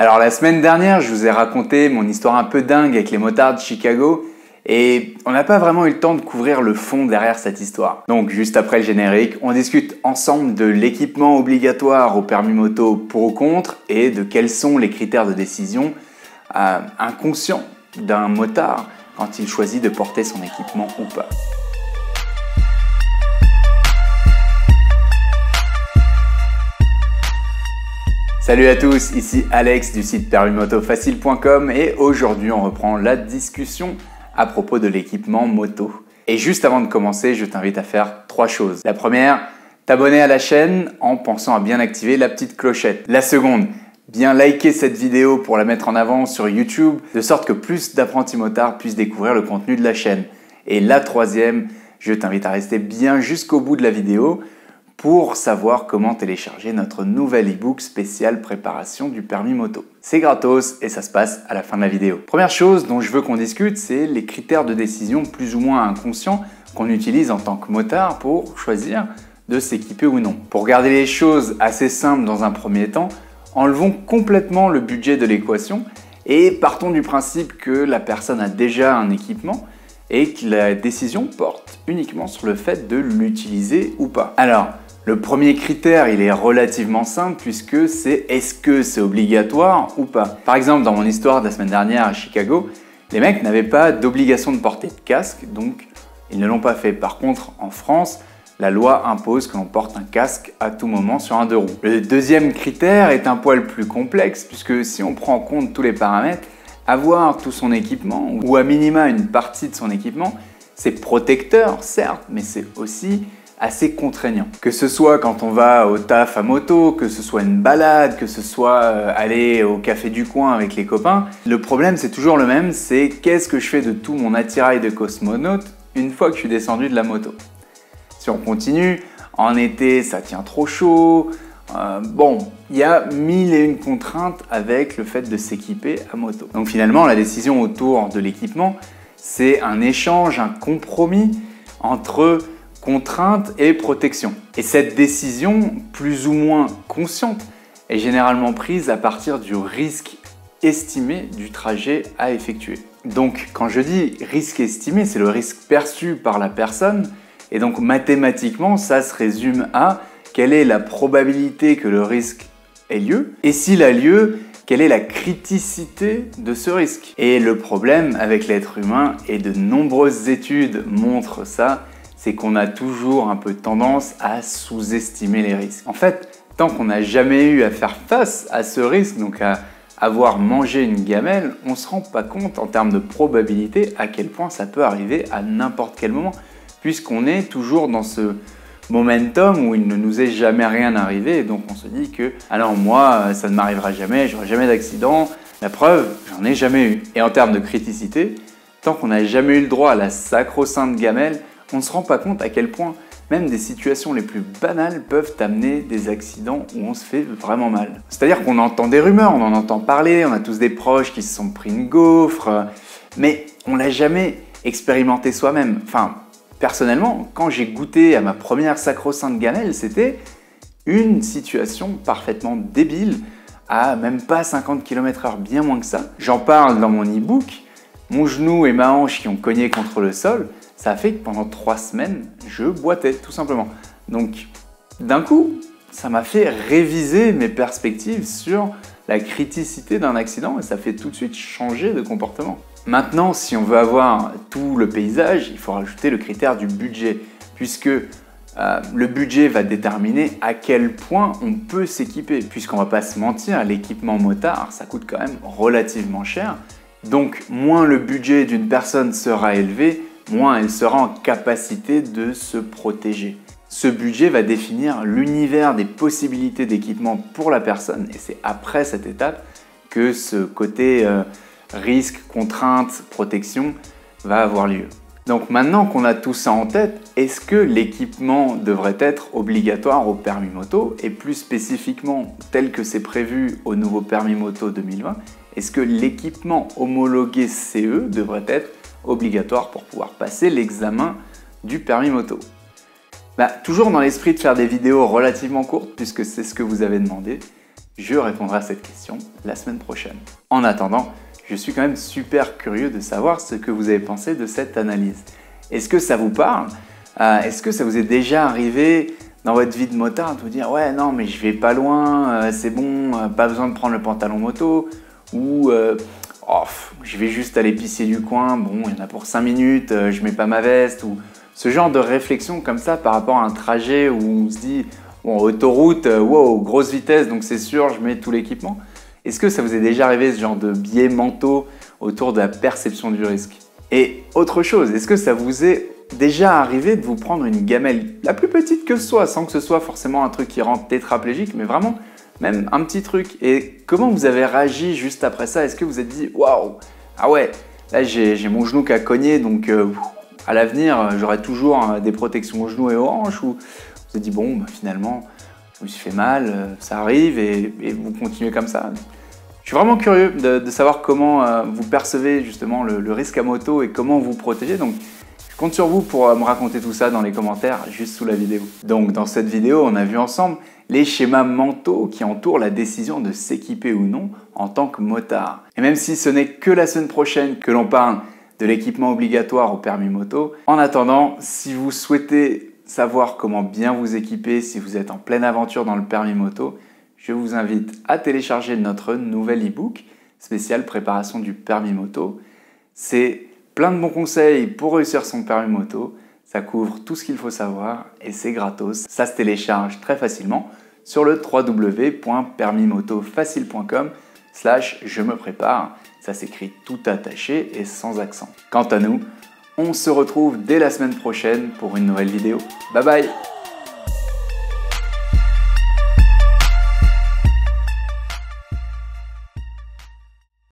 Alors la semaine dernière, je vous ai raconté mon histoire un peu dingue avec les motards de Chicago et on n'a pas vraiment eu le temps de couvrir le fond derrière cette histoire. Donc juste après le générique, on discute ensemble de l'équipement obligatoire au permis moto pour ou contre et de quels sont les critères de décision euh, inconscients d'un motard quand il choisit de porter son équipement ou pas. Salut à tous, ici Alex du site permimotofacile.com et aujourd'hui on reprend la discussion à propos de l'équipement moto. Et juste avant de commencer, je t'invite à faire trois choses. La première, t'abonner à la chaîne en pensant à bien activer la petite clochette. La seconde, bien liker cette vidéo pour la mettre en avant sur YouTube, de sorte que plus d'apprentis motards puissent découvrir le contenu de la chaîne. Et la troisième, je t'invite à rester bien jusqu'au bout de la vidéo pour savoir comment télécharger notre nouvel e-book spécial préparation du permis moto. C'est gratos et ça se passe à la fin de la vidéo. Première chose dont je veux qu'on discute, c'est les critères de décision plus ou moins inconscients qu'on utilise en tant que motard pour choisir de s'équiper ou non. Pour garder les choses assez simples dans un premier temps, enlevons complètement le budget de l'équation et partons du principe que la personne a déjà un équipement et que la décision porte uniquement sur le fait de l'utiliser ou pas. Alors, le premier critère, il est relativement simple puisque c'est est-ce que c'est obligatoire ou pas. Par exemple, dans mon histoire de la semaine dernière à Chicago, les mecs n'avaient pas d'obligation de porter de casque, donc ils ne l'ont pas fait. Par contre, en France, la loi impose que l'on porte un casque à tout moment sur un deux roues. Le deuxième critère est un poil plus complexe puisque si on prend en compte tous les paramètres, avoir tout son équipement ou à minima une partie de son équipement, c'est protecteur certes, mais c'est aussi assez contraignant. Que ce soit quand on va au taf à moto, que ce soit une balade, que ce soit euh, aller au café du coin avec les copains, le problème c'est toujours le même, c'est qu'est-ce que je fais de tout mon attirail de cosmonaute une fois que je suis descendu de la moto? Si on continue, en été ça tient trop chaud, euh, bon, il y a mille et une contraintes avec le fait de s'équiper à moto. Donc finalement, la décision autour de l'équipement, c'est un échange, un compromis entre contrainte et protection. Et cette décision, plus ou moins consciente, est généralement prise à partir du risque estimé du trajet à effectuer. Donc quand je dis risque estimé, c'est le risque perçu par la personne, et donc mathématiquement, ça se résume à quelle est la probabilité que le risque ait lieu, et s'il a lieu, quelle est la criticité de ce risque. Et le problème avec l'être humain, et de nombreuses études montrent ça, c'est qu'on a toujours un peu tendance à sous-estimer les risques. En fait, tant qu'on n'a jamais eu à faire face à ce risque, donc à avoir mangé une gamelle, on ne se rend pas compte en termes de probabilité à quel point ça peut arriver à n'importe quel moment, puisqu'on est toujours dans ce momentum où il ne nous est jamais rien arrivé, et donc on se dit que alors moi ça ne m'arrivera jamais, j'aurai jamais d'accident. La preuve, j'en ai jamais eu. Et en termes de criticité, tant qu'on n'a jamais eu le droit à la sacro-sainte gamelle, on ne se rend pas compte à quel point même des situations les plus banales peuvent amener des accidents où on se fait vraiment mal. C'est-à-dire qu'on entend des rumeurs, on en entend parler, on a tous des proches qui se sont pris une gaufre, mais on l'a jamais expérimenté soi-même. Enfin, personnellement, quand j'ai goûté à ma première sacro-sainte gamelle, c'était une situation parfaitement débile à même pas 50 km/h, bien moins que ça. J'en parle dans mon e-book. Mon genou et ma hanche qui ont cogné contre le sol, ça a fait que pendant trois semaines, je boitais tout simplement. Donc, d'un coup, ça m'a fait réviser mes perspectives sur la criticité d'un accident et ça fait tout de suite changer de comportement. Maintenant, si on veut avoir tout le paysage, il faut rajouter le critère du budget, puisque euh, le budget va déterminer à quel point on peut s'équiper. Puisqu'on va pas se mentir, l'équipement motard, ça coûte quand même relativement cher. Donc, moins le budget d'une personne sera élevé, moins elle sera en capacité de se protéger. Ce budget va définir l'univers des possibilités d'équipement pour la personne et c'est après cette étape que ce côté euh, risque, contrainte, protection va avoir lieu. Donc maintenant qu'on a tout ça en tête, est-ce que l'équipement devrait être obligatoire au permis moto et plus spécifiquement tel que c'est prévu au nouveau permis moto 2020, est-ce que l'équipement homologué CE devrait être obligatoire pour pouvoir passer l'examen du permis moto. Bah, toujours dans l'esprit de faire des vidéos relativement courtes, puisque c'est ce que vous avez demandé, Je répondrai à cette question la semaine prochaine. En attendant, je suis quand même super curieux de savoir ce que vous avez pensé de cette analyse. Est-ce que ça vous parle? Euh, Est-ce que ça vous est déjà arrivé dans votre vie de motard de vous dire ouais non mais je vais pas loin, euh, c'est bon, euh, pas besoin de prendre le pantalon moto ou je vais juste à l'épicier du coin, bon il y en a pour 5 minutes, je mets pas ma veste ou ce genre de réflexion comme ça par rapport à un trajet où on se dit bon autoroute, wow grosse vitesse donc c'est sûr je mets tout l'équipement. Est-ce que ça vous est déjà arrivé ce genre de biais mentaux autour de la perception du risque? Et autre chose, est-ce que ça vous est déjà arrivé de vous prendre une gamelle, la plus petite que ce soit, sans que ce soit forcément un truc qui rend tétraplégique, mais vraiment même un petit truc. Et comment vous avez réagi juste après ça? Est-ce que vous êtes dit waouh, ah ouais, là j'ai mon genou qui a cogné, donc euh, à l'avenir j'aurai toujours euh, des protections aux genoux et aux hanches Ou vous avez dit bon, bah, finalement, je me suis fait mal, euh, ça arrive et, vous continuez comme ça? Je suis vraiment curieux de, savoir comment vous percevez justement le, le, risque à moto et comment vous protégez. Donc compte sur vous pour euh, me raconter tout ça dans les commentaires juste sous la vidéo. Donc dans cette vidéo, on a vu ensemble les schémas mentaux qui entourent la décision de s'équiper ou non en tant que motard. Et même si ce n'est que la semaine prochaine que l'on parle de l'équipement obligatoire au permis moto, en attendant, si vous souhaitez savoir comment bien vous équiper si vous êtes en pleine aventure dans le permis moto, je vous invite à télécharger notre nouvel e-book spécial préparation du permis moto. C'est plein de bons conseils pour réussir son permis moto. Ça couvre tout ce qu'il faut savoir et c'est gratos. Ça se télécharge très facilement sur le www.permismotofacile.com slash je me prépare. Ça s'écrit tout attaché et sans accent. Quant à nous, on se retrouve dès la semaine prochaine pour une nouvelle vidéo. Bye bye